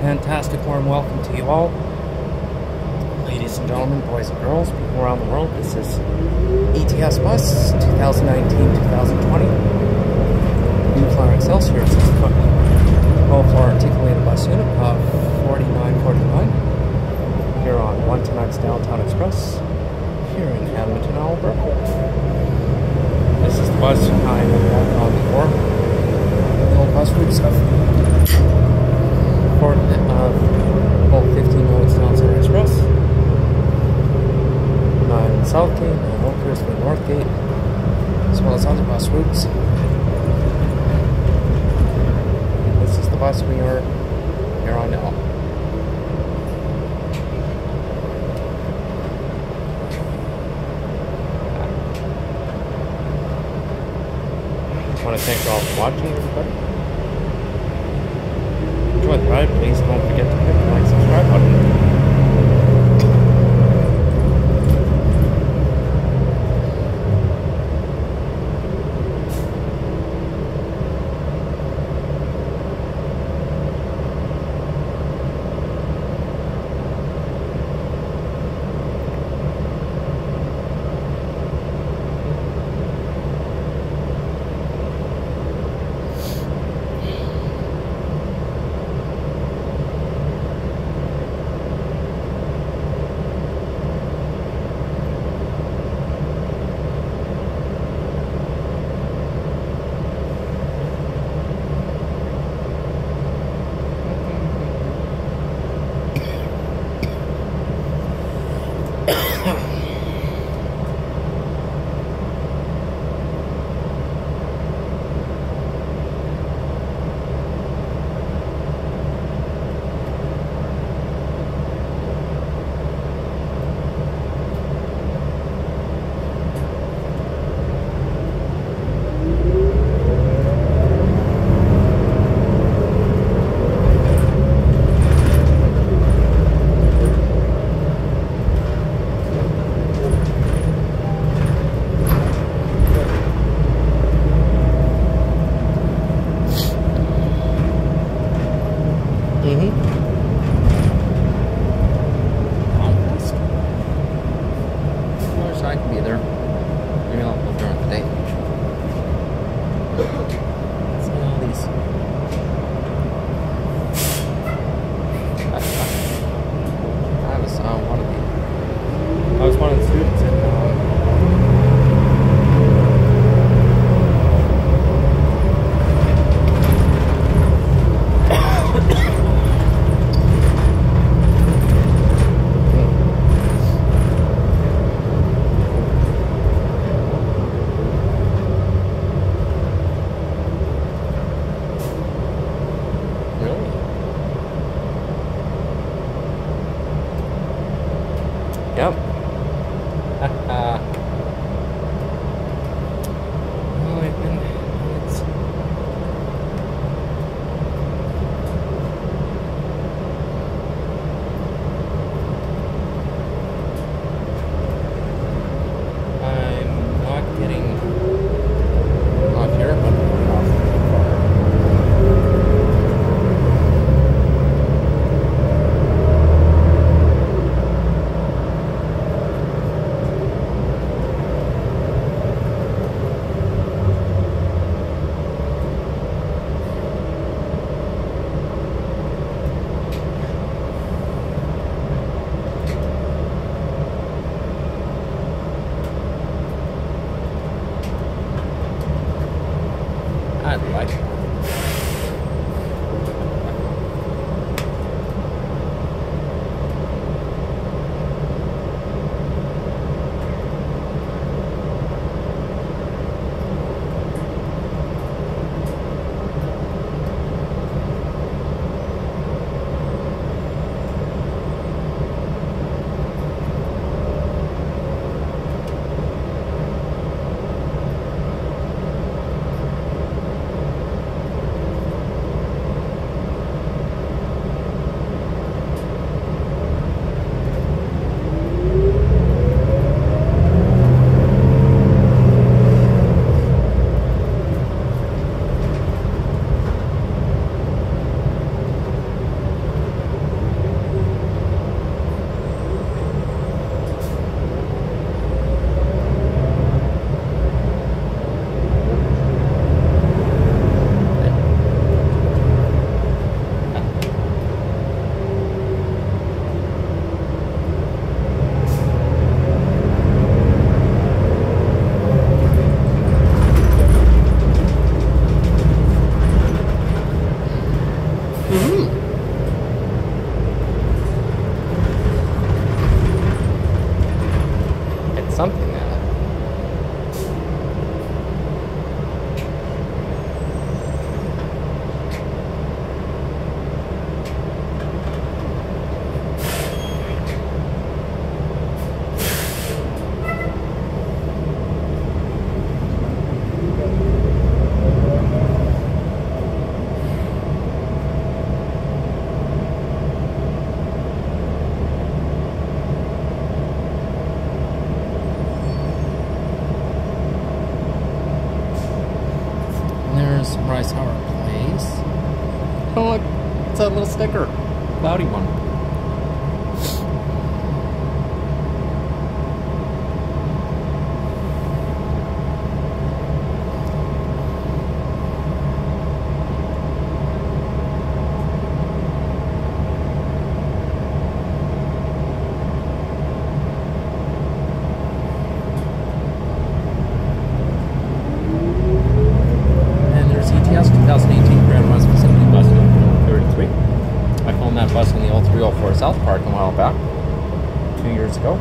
fantastic warm welcome to you all. Ladies and gentlemen, boys and girls, people around the world, this is ETS Bus 2019-2020. New Flyer Excelsior 6 foot 12 floor articulated bus unit of 4949 here on 1tonight's Downtown Express here in Edmonton, Alberta. This is the bus I have on before. The bus route stuff for uh, well, 15 minutes down Center Express. 9 Southgate, 9 Oakhurst, 9 Northgate, as well as other bus routes. This is the bus we are here on now. I want to thank you all for watching, everybody. Enjoy the ride, please don't forget to hit Oh. процентов. Sunrise Harbor plays. Oh, look, it's a little sticker. Cloudy one. South Park a while back, two years ago.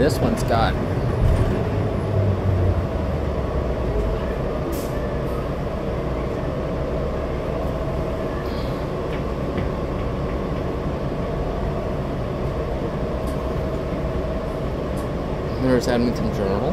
This one's got There's Edmonton Journal.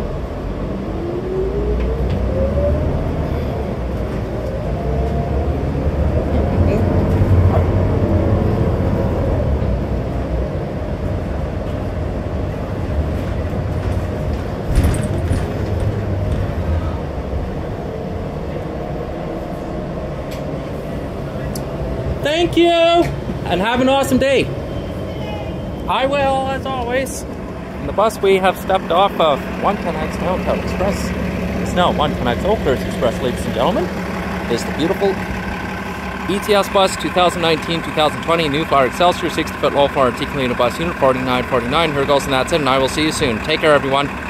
Thank you, and have an awesome day. I will, as always. On the bus, we have stepped off of 110X Downtown Express. It's now 110X Oakhurst Express, ladies and gentlemen. Is the beautiful ETS bus 2019-2020 New Flyer Excelsior 60 foot low floor articulated bus unit 4949. Here goes, and that's it, and I will see you soon. Take care, everyone.